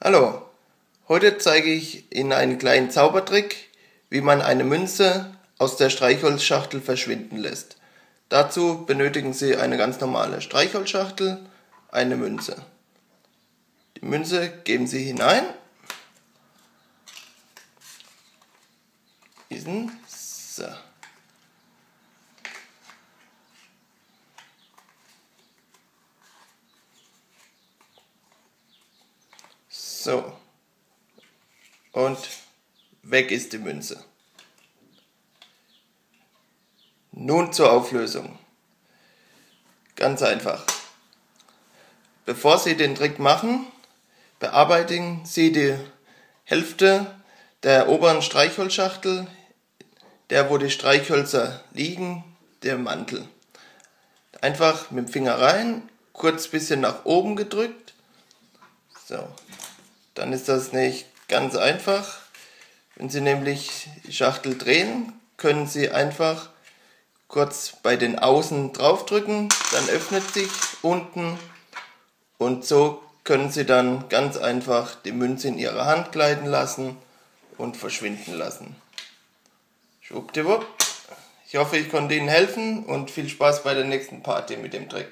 Hallo, heute zeige ich Ihnen einen kleinen Zaubertrick, wie man eine Münze aus der Streichholzschachtel verschwinden lässt. Dazu benötigen Sie eine ganz normale Streichholzschachtel, eine Münze. Die Münze geben Sie hinein, diesen, so. So. Und weg ist die Münze. Nun zur Auflösung. Ganz einfach. Bevor Sie den Trick machen, bearbeiten Sie die Hälfte der oberen Streichholzschachtel, der wo die Streichhölzer liegen, der Mantel. Einfach mit dem Finger rein, kurz bisschen nach oben gedrückt. So, dann ist das nicht ganz einfach. Wenn Sie nämlich die Schachtel drehen, können Sie einfach kurz bei den Außen draufdrücken, dann öffnet sich unten und so können Sie dann ganz einfach die Münze in Ihre Hand gleiten lassen und verschwinden lassen. Schwuppdiwupp. Ich hoffe, ich konnte Ihnen helfen und viel Spaß bei der nächsten Party mit dem Trick.